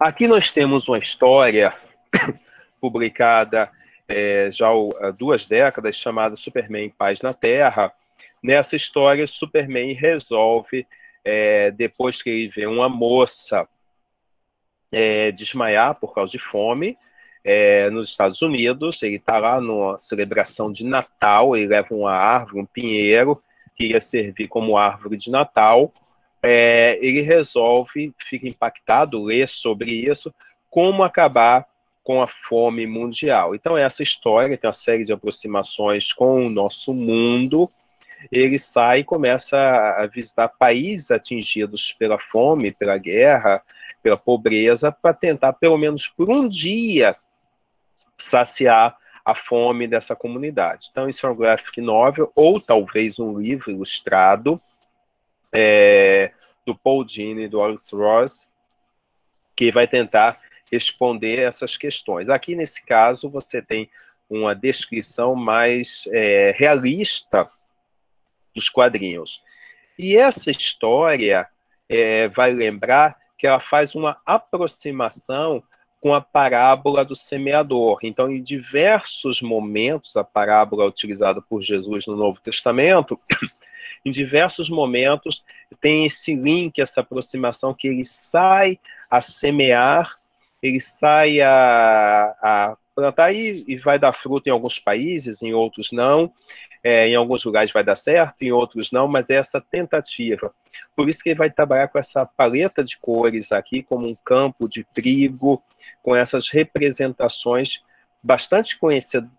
Aqui nós temos uma história publicada é, já há duas décadas, chamada Superman Paz na Terra. Nessa história, Superman resolve, é, depois que ele vê uma moça é, desmaiar por causa de fome, é, nos Estados Unidos. Ele está lá numa celebração de Natal, ele leva uma árvore, um pinheiro, que ia servir como árvore de Natal. É, ele resolve, fica impactado, lê sobre isso, como acabar com a fome mundial. Então, essa história tem uma série de aproximações com o nosso mundo. Ele sai e começa a visitar países atingidos pela fome, pela guerra, pela pobreza, para tentar, pelo menos por um dia, saciar a fome dessa comunidade. Então, isso é um graphic novel, ou talvez um livro ilustrado, é, do Paul Dini e do Alex Ross, que vai tentar responder essas questões. Aqui, nesse caso, você tem uma descrição mais é, realista dos quadrinhos. E essa história é, vai lembrar que ela faz uma aproximação com a parábola do semeador. Então, em diversos momentos, a parábola utilizada por Jesus no Novo Testamento, em diversos momentos tem esse link, essa aproximação que ele sai a semear, ele sai a, a plantar e, e vai dar fruto em alguns países, em outros não. É, em alguns lugares vai dar certo, em outros não, mas é essa tentativa. Por isso que ele vai trabalhar com essa paleta de cores aqui, como um campo de trigo, com essas representações bastante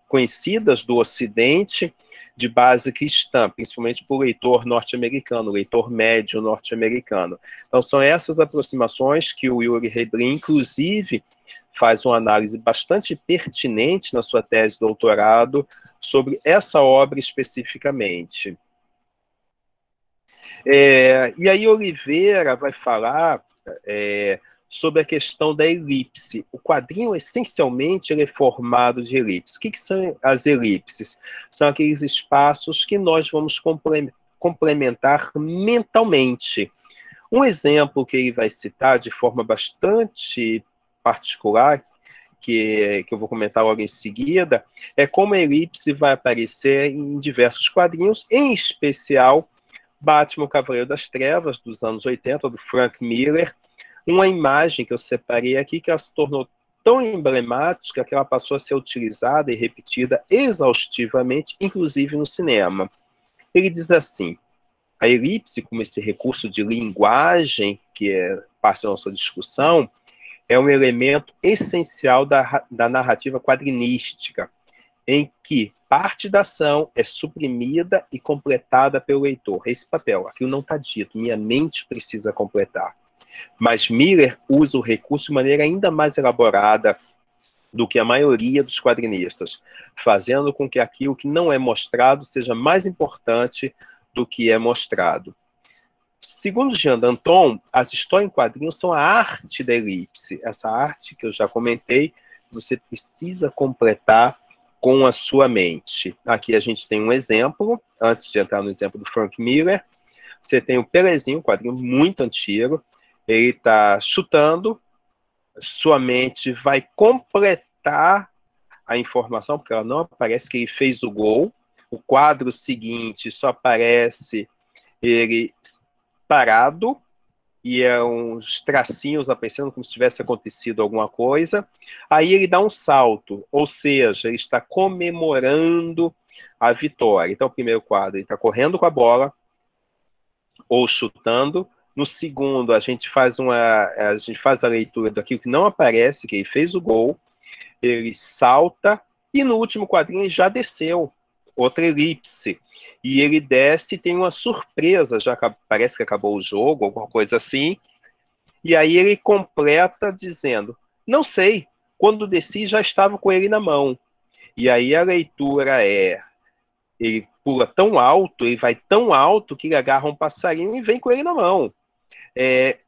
conhecidas do Ocidente, de base cristã, principalmente por leitor norte-americano, leitor médio norte-americano. Então, são essas aproximações que o Yuri Rebrin, inclusive, faz uma análise bastante pertinente na sua tese de doutorado sobre essa obra especificamente. É, e aí Oliveira vai falar é, sobre a questão da elipse. O quadrinho, essencialmente, ele é formado de elipses. O que, que são as elipses? São aqueles espaços que nós vamos complementar mentalmente. Um exemplo que ele vai citar de forma bastante particular, que, que eu vou comentar logo em seguida, é como a elipse vai aparecer em diversos quadrinhos, em especial Batman Cavaleiro das Trevas, dos anos 80, do Frank Miller, uma imagem que eu separei aqui que ela se tornou tão emblemática que ela passou a ser utilizada e repetida exaustivamente, inclusive no cinema. Ele diz assim: a elipse, como esse recurso de linguagem, que é parte da nossa discussão, é um elemento essencial da, da narrativa quadrinística, em que parte da ação é suprimida e completada pelo leitor. Esse papel, aquilo não está dito, minha mente precisa completar. Mas Miller usa o recurso de maneira ainda mais elaborada do que a maioria dos quadrinistas, fazendo com que aquilo que não é mostrado seja mais importante do que é mostrado. Segundo Jean Danton, as histórias em quadrinhos são a arte da elipse. Essa arte que eu já comentei, você precisa completar com a sua mente. Aqui a gente tem um exemplo, antes de entrar no exemplo do Frank Miller, você tem o Pelezinho, um quadrinho muito antigo, ele está chutando, sua mente vai completar a informação, porque ela não aparece que ele fez o gol, o quadro seguinte só aparece ele parado e é uns tracinhos aparecendo como se tivesse acontecido alguma coisa. Aí ele dá um salto, ou seja, ele está comemorando a vitória. Então, o primeiro quadro, ele está correndo com a bola ou chutando. No segundo, a gente faz uma, a gente faz a leitura daquilo que não aparece, que ele fez o gol. Ele salta e no último quadrinho já desceu outra elipse. E ele desce e tem uma surpresa, já parece que acabou o jogo, alguma coisa assim. E aí ele completa dizendo: Não sei, quando desci já estava com ele na mão. E aí a leitura é: ele pula tão alto, ele vai tão alto que ele agarra um passarinho e vem com ele na mão. É,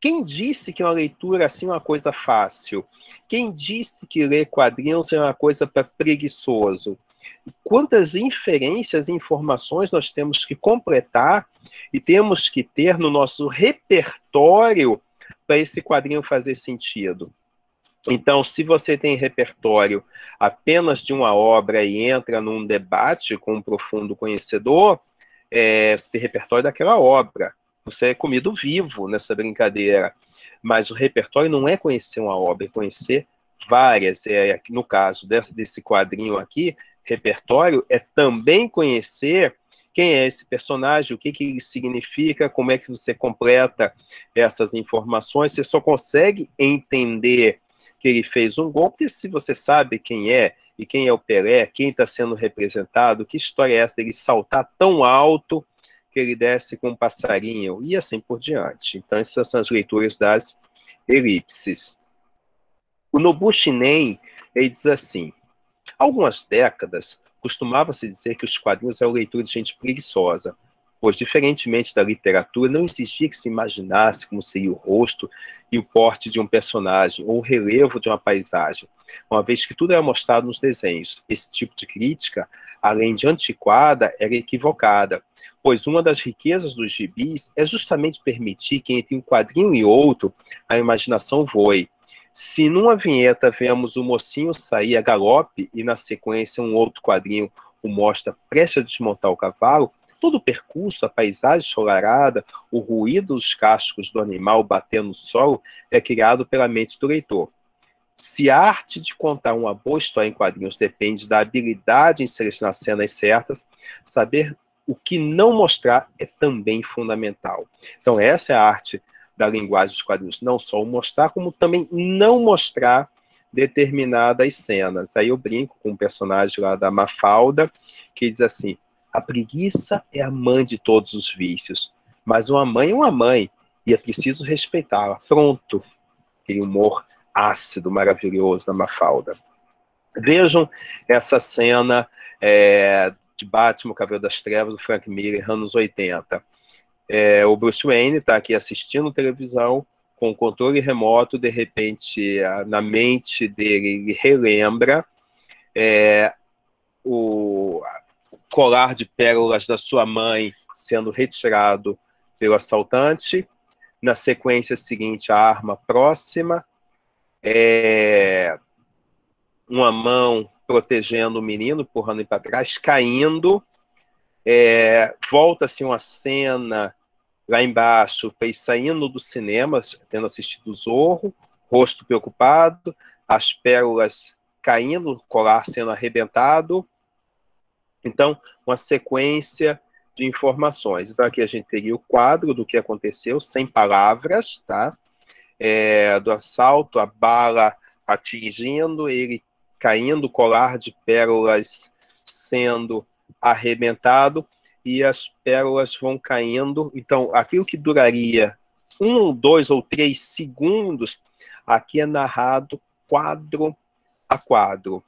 quem disse que uma leitura assim é uma coisa fácil? Quem disse que ler quadrinhos é uma coisa para preguiçoso? quantas inferências e informações nós temos que completar e temos que ter no nosso repertório para esse quadrinho fazer sentido. Então, se você tem repertório apenas de uma obra e entra num debate com um profundo conhecedor, é, você tem repertório daquela obra. Você é comido vivo nessa brincadeira. Mas o repertório não é conhecer uma obra, é conhecer várias. É, no caso desse, quadrinho aqui, repertório é também conhecer quem é esse personagem, o que, que ele significa, como é que você completa essas informações. Você só consegue entender que ele fez um gol, porque se você sabe quem é, e quem é o Pelé, quem está sendo representado, que história é essa dele saltar tão alto ele desce com um passarinho, e assim por diante. Então, essas são as leituras das elipses. O Nobushinen, ele diz assim, algumas décadas, costumava-se dizer que os quadrinhos eram leitura de gente preguiçosa, pois, diferentemente da literatura, não exigia que se imaginasse como seria o rosto e o porte de um personagem, ou o relevo de uma paisagem, uma vez que tudo era mostrado nos desenhos. Esse tipo de crítica, além de antiquada, era equivocada, pois uma das riquezas dos gibis é justamente permitir que entre um quadrinho e outro a imaginação voe. Se numa vinheta vemos o mocinho sair a galope e na sequência um outro quadrinho o mostra prestes a desmontar o cavalo, Todo o percurso, a paisagem ensolarada, o ruído dos cascos do animal batendo no solo é criado pela mente do leitor. Se a arte de contar uma boa história em quadrinhos depende da habilidade em selecionar cenas certas, saber o que não mostrar é também fundamental. Então, essa é a arte da linguagem dos quadrinhos. Não só o mostrar, como também não mostrar determinadas cenas. Aí eu brinco com um personagem lá da Mafalda, que diz assim: a preguiça é a mãe de todos os vícios, mas uma mãe é uma mãe e é preciso respeitá-la. Pronto. Aquele humor ácido, maravilhoso da Mafalda. Vejam essa cena é, de Batman, o Cabelo das Trevas, do Frank Miller, anos 80. É, o Bruce Wayne está aqui assistindo televisão com controle remoto, de repente, na mente dele, ele relembra é, o, colar de pérolas da sua mãe sendo retirado pelo assaltante. Na sequência seguinte, a arma próxima. É, uma mão protegendo o menino, empurrando ele para trás, caindo. É, Volta-se uma cena lá embaixo, fez saindo do cinema, tendo assistido o Zorro, rosto preocupado, as pérolas caindo, colar sendo arrebentado, então, uma sequência de informações. Então, aqui a gente teria o quadro do que aconteceu, sem palavras, tá? É, do assalto, a bala atingindo, ele caindo, colar de pérolas sendo arrebentado, e as pérolas vão caindo. Então, aquilo que duraria um, dois ou três segundos, aqui é narrado quadro a quadro.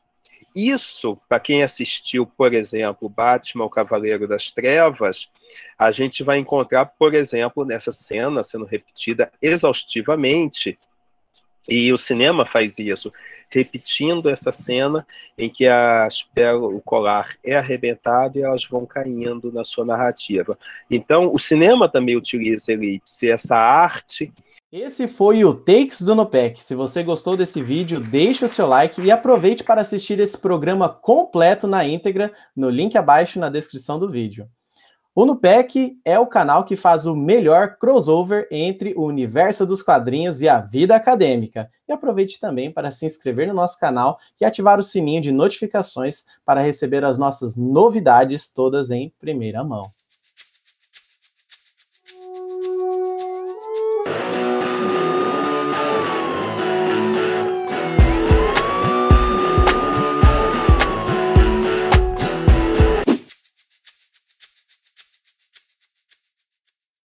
Isso, para quem assistiu, por exemplo, Batman, o Cavaleiro das Trevas, a gente vai encontrar, por exemplo, nessa cena sendo repetida exaustivamente, e o cinema faz isso, repetindo essa cena em que as o colar é arrebentado e elas vão caindo na sua narrativa. Então, o cinema também utiliza elipse, essa arte esse foi o Takes do Nopec. Se você gostou desse vídeo, deixe o seu like e aproveite para assistir esse programa completo na íntegra no link abaixo na descrição do vídeo. O Nupec é o canal que faz o melhor crossover entre o universo dos quadrinhos e a vida acadêmica. E aproveite também para se inscrever no nosso canal e ativar o sininho de notificações para receber as nossas novidades todas em primeira mão.